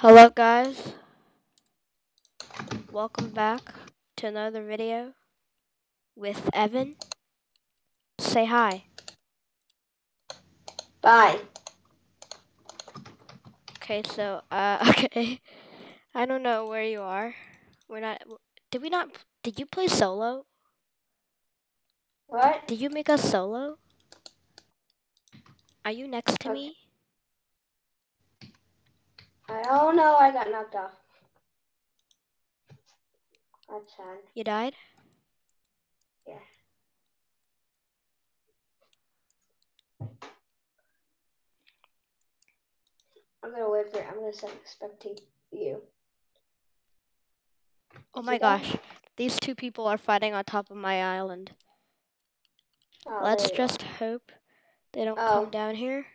Hello guys. Welcome back to another video with Evan. Say hi. Bye. Okay, so uh okay. I don't know where you are. We're not Did we not Did you play solo? What? Did you make a solo? Are you next to Okay. me? I don't know. I got knocked off. That's sad. You died? Yeah. I'm gonna wait for it. I'm gonna spectate you. Oh my gosh. These two people are fighting on top of my island. Oh, Let's there you go. just hope they don't Oh. come down here.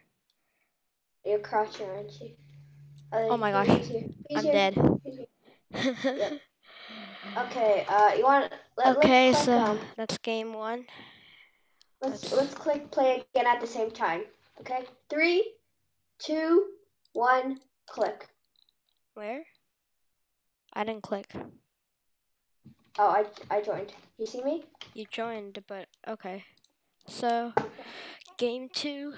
You're crouching, aren't you? Oh, Oh my gosh. he's here. He's I'm here. dead. Okay. Uh, you want? Let, okay, so um, that's game one. let's let's- let's click play again at the same time. Okay. Three, two, one, click. Where? I didn't click. Oh, I I joined. You see me? You joined, but okay. So, game two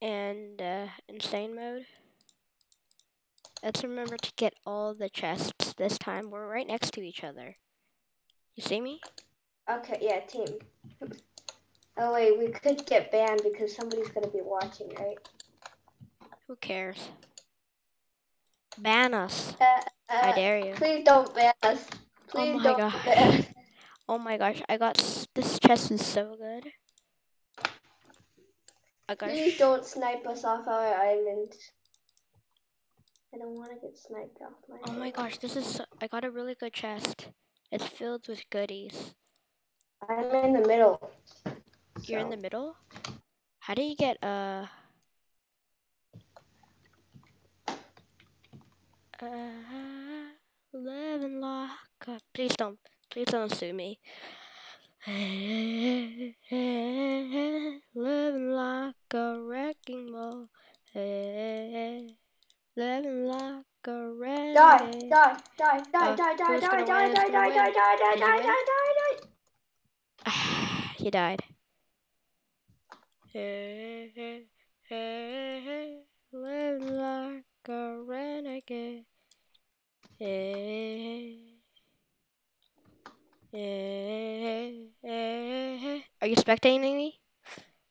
and uh, insane mode. Let's remember to get all the chests this time. We're right next to each other. You see me? Okay, yeah, team. Oh wait, we could get banned because somebody's gonna be watching, right? Who cares? Ban us. Uh, I uh, dare you. Please don't ban us. Please my don't gosh. ban us. Oh my gosh, I got s- this chest is so good. I got Please don't snipe us off our island. I don't want to get sniped off my. Oh my gosh, this is so- I got a really good chest. It's filled with goodies. I'm in the middle. You're in the middle? How do you get uh uh eleven lock up? Please don't please don't sue me. Eleven lock a wrecking ball. Eleven lock a Die, die, die, die, die, die, die, die, die, die, die, die, die, die, die, die, die. he died. Live like a renegade. Are you spectating me?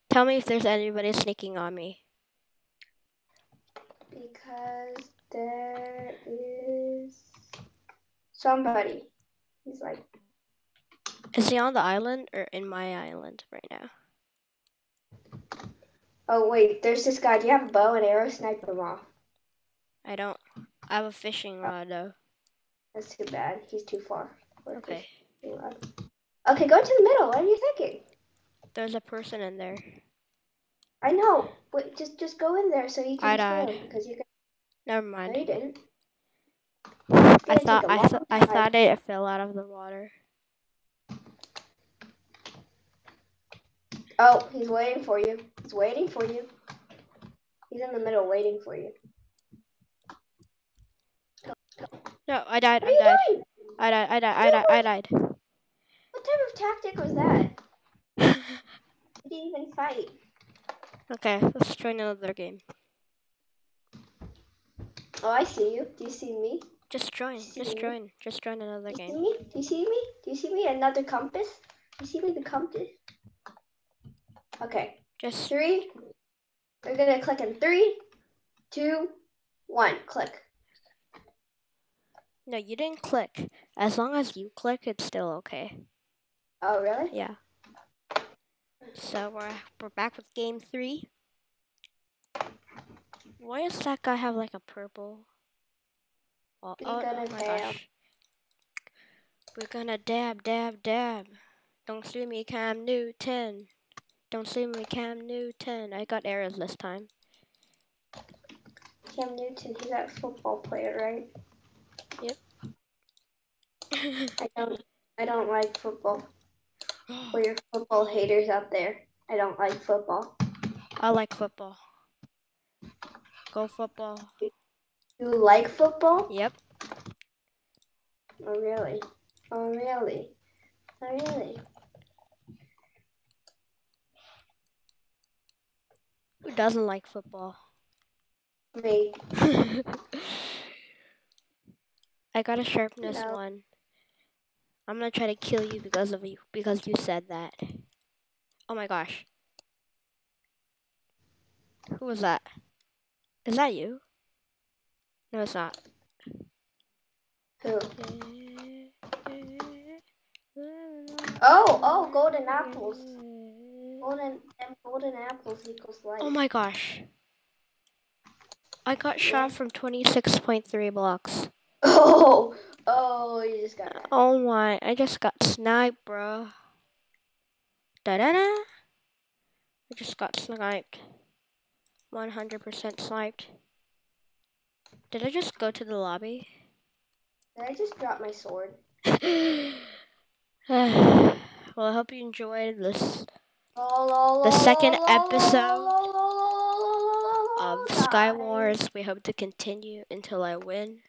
Tell me if there's anybody sneaking on me. Because there is somebody. He's like, Is he on the island or in my island right now? oh wait, there's this guy. Do you have a bow and arrow? Snipe him off. I don't. I have a fishing rod though. That's too bad. He's too far. a Okay. Okay, go into the middle. What are you thinking? There's a person in there. I know. Wait, just just go in there so you I can died. swim because you can. Never mind. No, you didn't. I thought I thought I thought it fell out of the water. Oh, he's waiting for you. He's waiting for you. He's in the middle waiting for you. No, I died. I died. doing? I died. I died. I died. I died. What type of tactic was that? He didn't even fight. okay, let's join another game. Oh, I see you. Do you see me? Just join. Just join. Just join another Do you see game. me? Do you see me? Do you see me? Another compass? Do you see me? The compass? Okay. Just Three. We're gonna click in three, two, one. Click. no, you didn't click. As long as you click, it's still okay. Oh, really? Yeah. So we're we're back with game three. Why does that guy have like a purple? Oh, You're oh, oh gonna oh my dab. gosh. We're gonna dab, dab, dab. Don't sue me, Cam Newton. Don't sue me, Cam Newton. I got errors this time. Cam Newton, he's that football player, right? Yep. I don't. I don't like football. For your football haters out there, I don't like football. I like football. Go football. You like football? Yep. Oh really? Oh really? Oh really? Who doesn't like football? Me. I got a sharpness No. one. I'm gonna try to kill you because of you because you said that. Oh my gosh. Who was that? Is that you? No, it's not. Who? Oh, oh, golden apples. Golden them golden apples equals life. Oh my gosh. I got shot from 26.3 blocks. Oh, oh, you just got that. Oh my, I just got sniped, bro. Da da da. I just got sniped. 100% sniped. Did I just go to the lobby? Did I just drop my sword? well, I hope you enjoyed this The second episode of Sky Wars. We hope to continue until I win.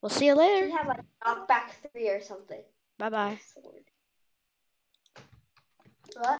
We'll see you You later. have like knockback three or something. Bye bye. What?